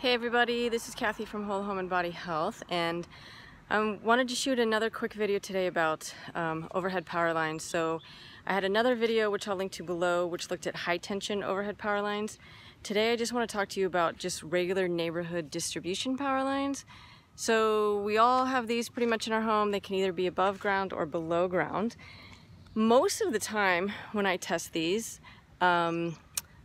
Hey everybody, this is Kathy from Whole Home and Body Health and I wanted to shoot another quick video today about um, overhead power lines. So I had another video which I'll link to below which looked at high tension overhead power lines. Today I just want to talk to you about just regular neighborhood distribution power lines. So we all have these pretty much in our home. They can either be above ground or below ground. Most of the time when I test these, um,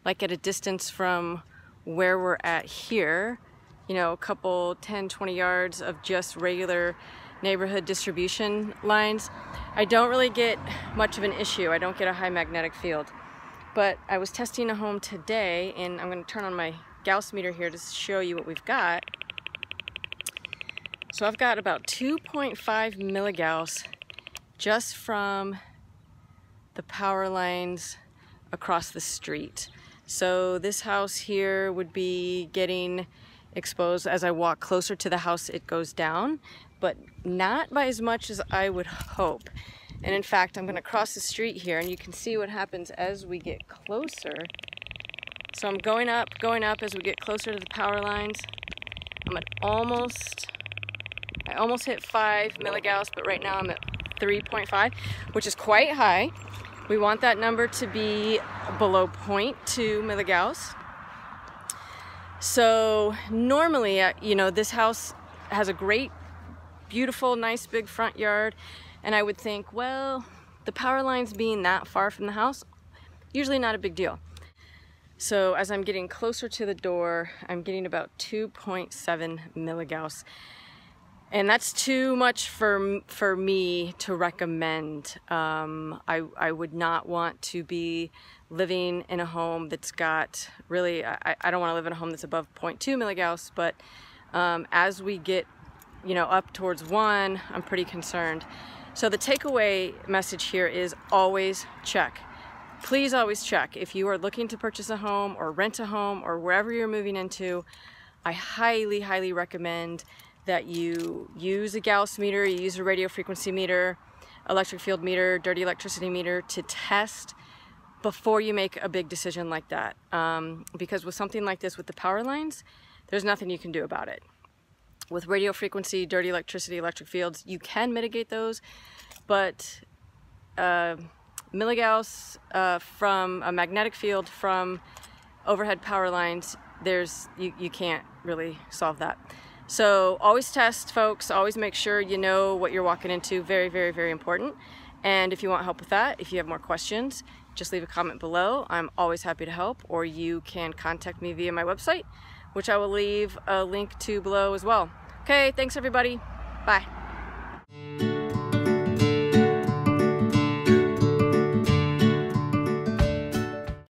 like at a distance from where we're at here, you know, a couple 10, 20 yards of just regular neighborhood distribution lines, I don't really get much of an issue. I don't get a high magnetic field. But I was testing a home today and I'm going to turn on my Gauss meter here to show you what we've got. So I've got about 2.5 milligauss just from the power lines across the street. So this house here would be getting exposed. As I walk closer to the house it goes down but not by as much as I would hope. And in fact I'm gonna cross the street here and you can see what happens as we get closer. So I'm going up going up as we get closer to the power lines. I'm at almost I almost hit 5 milligauss but right now I'm at 3.5 which is quite high we want that number to be below 0.2 milligauss. So normally, uh, you know, this house has a great, beautiful, nice big front yard. And I would think, well, the power lines being that far from the house, usually not a big deal. So as I'm getting closer to the door, I'm getting about 2.7 milligauss and that's too much for for me to recommend. Um, I I would not want to be living in a home that's got really. I, I don't want to live in a home that's above 0.2 milligauss, but um, as we get you know up towards one, I'm pretty concerned. So the takeaway message here is always check. Please always check. If you are looking to purchase a home or rent a home or wherever you're moving into, I highly, highly recommend that you use a Gauss meter, you use a radio frequency meter, electric field meter, dirty electricity meter to test before you make a big decision like that. Um, because with something like this with the power lines, there's nothing you can do about it. With radio frequency, dirty electricity, electric fields, you can mitigate those, but uh, milligauss uh, from a magnetic field from overhead power lines, there's you, you can't really solve that. So always test folks, always make sure you know what you're walking into. Very, very, very important. And if you want help with that, if you have more questions, just leave a comment below. I'm always happy to help or you can contact me via my website, which I will leave a link to below as well. Okay, thanks everybody. Bye.